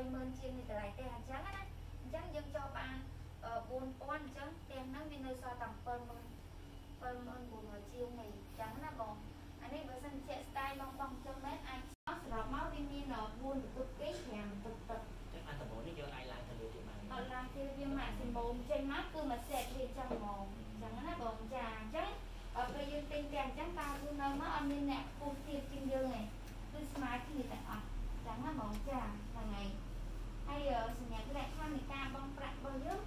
3ឲ្យគ្រប់30000ជាងនៃតម្លៃទេអញ្ចឹងណាអញ្ចឹងយើងចូលបាន4000អញ្ចឹងទាំងហ្នឹងវានៅសល់តែ70000 70000ជាងនេះអញ្ចឹងណាបងអានេះបើសិនជាក់ស្ដែងបងបងចឹងមែនអាចសរុបមកវាមាន4បន្ទប់គេ5បន្ទប់ទឹកចឹងអាដំបូងនេះយើងអាចឡើងទៅលើទៀតបានអត់ឡើងទៀតវាម៉ាក់ស៊ីម៉ូមចេញមកគឺមួយសេតវាចឹងហ្មងអញ្ចឹងណាបងចាអញ្ចឹងពេលយើងទិញទាំងអញ្ចឹងការរស់នៅមកអត់មានអ្នកពុះទៀតជាងយើងទេគឺស្មើគ្នាទាំងអស់អញ្ចឹងណាបងចាហ្នឹង ហើយហើយសញ្ញាលក្ខខណ្ឌនៃការបងប្រាក់របស់យើង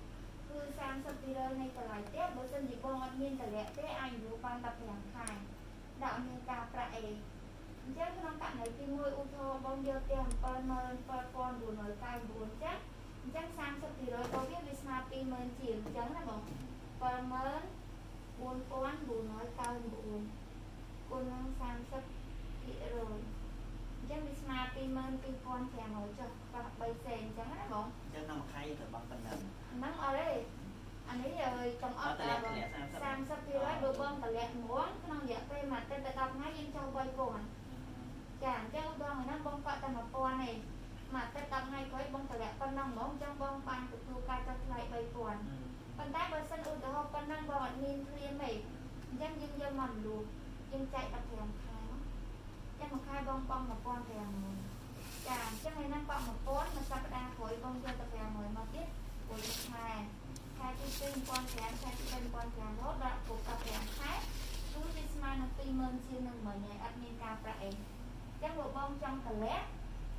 គឺ30%នៃតម្លៃផ្ទះបើសិនជាបងអត់មានតម្លាក់ទេអាចយូរបាន15ខែដាក់មានការប្រាក់អីអញ្ចឹងក្នុងករណីទី1ឧទាហរណ៍បងយកផ្ទះ77999ចាអញ្ចឹង30%របស់វាវាស្មើ20000ជាងអញ្ចឹងណាបង74999គុណនឹង30% 12500ចុះប៉ះ3សេនអញ្ចឹងណាបងអញ្ចឹងក្នុងមួយខែត្រូវបង់ប៉ុណ្ណឹងហ្នឹងអត់ទេអានេះចំអត់តែ30%បើបងតម្លាក់មួនក្នុងរយៈពេលមួយអាទិត្យទៅ10ថ្ងៃយើងចង់3000ចាអញ្ចឹងឧទាហរណ៍ហ្នឹងបងកក់តែ1000ទេមួយអាទិត្យ10ថ្ងៃក្រោយបងតម្លាក់ប៉ុណ្ណឹងហ្មងអញ្ចឹងបងបានទទួលការចាត់ថ្លៃ3000ប៉ុន្តែបើសិនឧទាហរណ៍ប៉ុណ្ណឹងបងអត់មានព្រាមទេអញ្ចឹងយើងយកមកលូយើងចែក15ខែអញ្ចឹងមួយខែបងបង់1500 ចាអញ្ចឹងឯហ្នឹងបង1000មួយសប្តាហ៍ក្រោយបងយកទៅ500មកទៀតមួយខែខែទី2 1500ខែទី3 1500រហូតដល់គ្រប់15ខែគឺវាស្មើនឹង20000ជាងនឹងមិញហើយអត់មានការប្រាក់អីអញ្ចឹងបើបងចង់តម្លាក់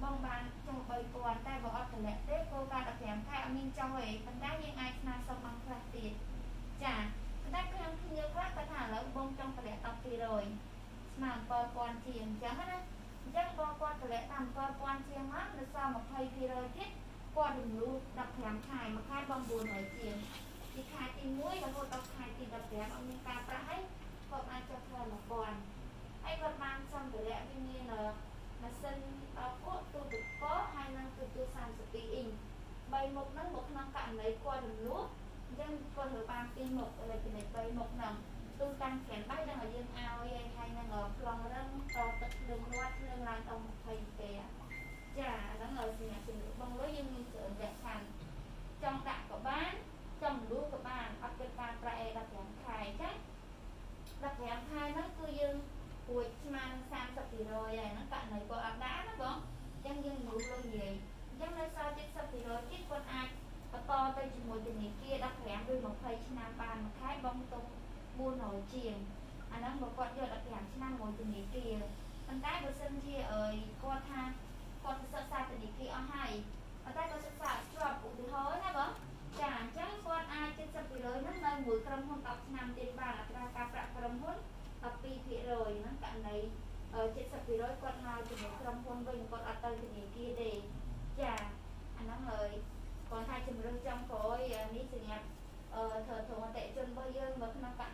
បងបានចុះ3000តែបើអត់តម្លាក់ទេគោលការណ៍15ខែអត់មានចុះទេប៉ុន្តែយើងអាចស្នើសុំបានខ្លះទៀតចាប៉ុន្តែខ្ញុំខ្ញុំខ្លះគាត់ថាឥឡូវបងចង់តម្លាក់1200ស្មើ7000ជាងអញ្ចឹងណា អញ្ចឹងបងគាត់តម្លាក់តាម7000ជាងមកនៅសល់20%ទៀតគាត់រំលោះ15ខែមួយខែបង900ជាងពីខែទី1រហូតដល់ខែទី15អត់មានការប្រាក់ហើយគាត់អាចចុះថ្លៃ1000ហើយគាត់បានសម្ភារៈវាមានម៉ាស៊ីនដល់ពួកទូទឹកកកហើយនឹងទូទូ32អ៊ីង3មុខហ្នឹងមកក្នុងករណីគាត់រំលោះអញ្ចឹងគាត់ត្រូវបាន2មុខឥឡូវចំណេញ3មុខហ្នឹងទូតាំងក្រានបៃដឹងឲ្យយើងឲ្យហើយនឹងប្លង់រឹងតទឹកភ្លើងរត់ភ្លើងឡើងដល់20ពេចាហ្នឹងឲ្យសញ្ញាជំនួសបងលុយយើងមានច្រើនលក្ខខណ្ឌចង់ដាក់ក៏បានចង់លូក៏បានអត់គិតការប្រាក់អេ15ខែចា15ខែហ្នឹងគឺយើងពួយស្មាន30%ហើយហ្នឹងករណីគាត់អត់ដាក់ណាបងអញ្ចឹងយើងលូលុយនិយាយអញ្ចឹងនៅសល់70%ទៀតគាត់អាចបន្តទៅ ជាមួយធនាគារ15ឬ20ឆ្នាំបានមួយខែបងទុំ400ជាងអាហ្នឹងបើគាត់យក15ឆ្នាំមួយធនាគារប៉ុន្តែបើសិនជាអើយគាត់ថាគាត់ទៅសិក្សាធនាគារអស់ហើយប៉ុន្តែគាត់សិក្សាជាប់ឧទាហរណ៍ណាបងចាអញ្ចឹងគាត់អាច70%ហ្នឹងនៅមួយក្រុមហ៊ុន10ឆ្នាំទៀតបានអត្រាការប្រាក់ក្រុមហ៊ុន12%ហ្នឹងករណី70%គាត់មកជាមួយក្រុមហ៊ុនវិញគាត់អត់ទៅធនាគារទេចាអាហ្នឹងហើយគាត់ថាជំរឿន ចំក្រោយនេះសម្រាប់ធ្វើធំអតិជនរបស់យើងមកក្នុងករណី